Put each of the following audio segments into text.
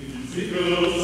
In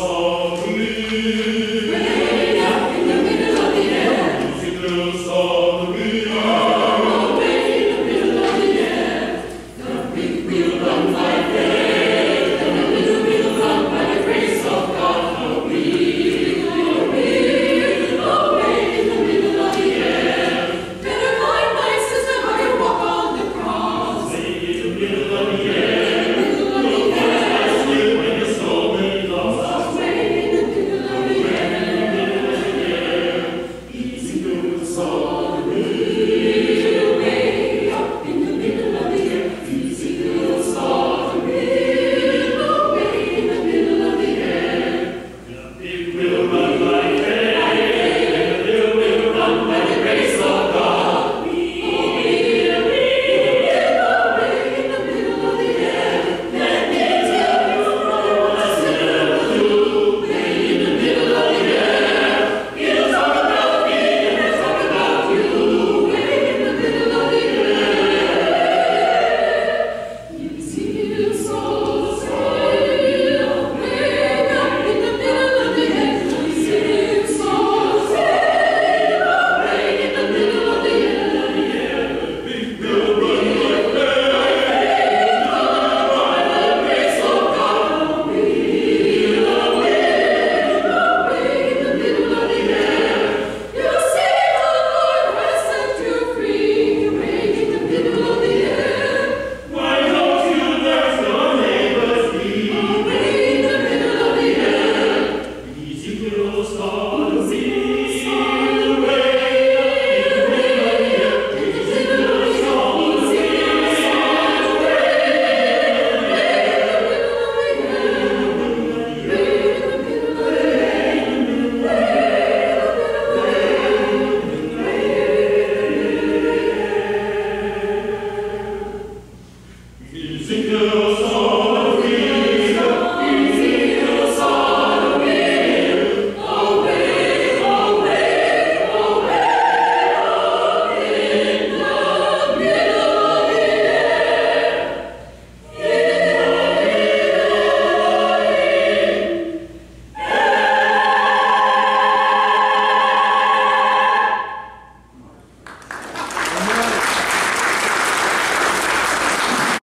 Deus